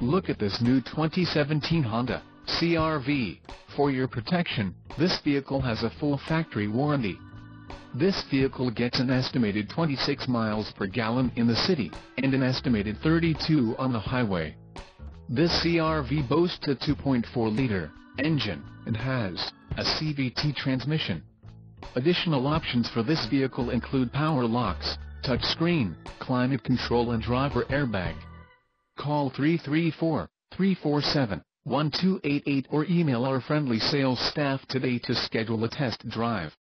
Look at this new 2017 Honda CRV. For your protection, this vehicle has a full factory warranty. This vehicle gets an estimated 26 miles per gallon in the city, and an estimated 32 on the highway. This CRV boasts a 2.4-liter engine, and has a CVT transmission. Additional options for this vehicle include power locks, touchscreen, climate control and driver airbag. Call 334-347-1288 or email our friendly sales staff today to schedule a test drive.